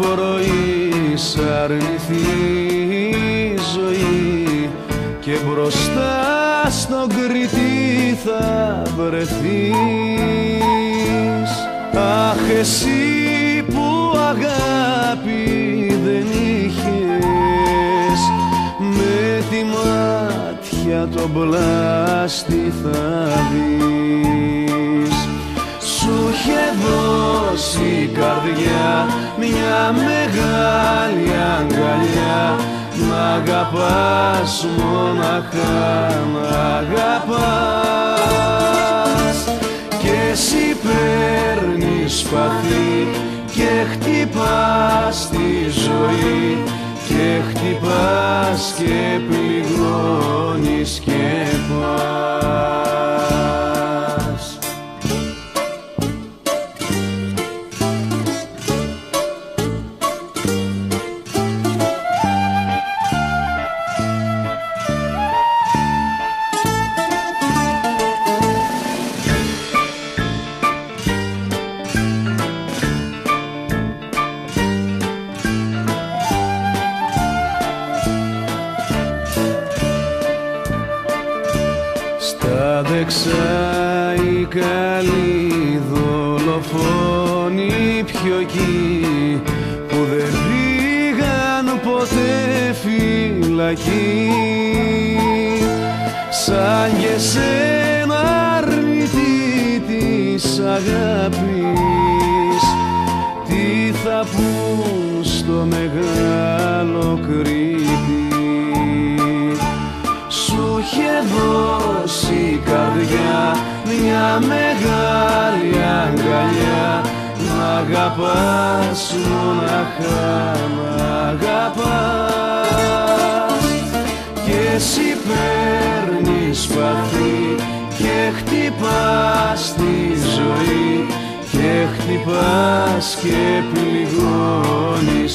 πρωί αρνηθεί η ζωή και μπροστά στον Κρήτη θα βρεθείς. Αχ εσύ που αγάπη δεν είχες με τη μάτια το πλάστη θα δεις μια μεγάλη αγκαλιά. Μ' αγαπάς μοναχά μ' αγαπάς. Και εσύ παίρνεις σπαθί και χτυπάς τη ζωή. Και χτυπάς και πληγώνεις και Στα δεξιά οι καλοί δολοφόνοι πιο εκεί που δεν πήγαν ποτέ φυλακή. Σαν και σένα αρνητή της αγάπης τι θα πουν στο μεγάλο Κρήτη; Σου είχε δώσει η καρδιά μια μεγάλη αγκαλιά. Μ' αγαπάς μοναχά μ' αγαπάς. Και εσύ παίρνεις σπαθί και χτυπάς τη ζωή. Και χτυπάς και πληγώνεις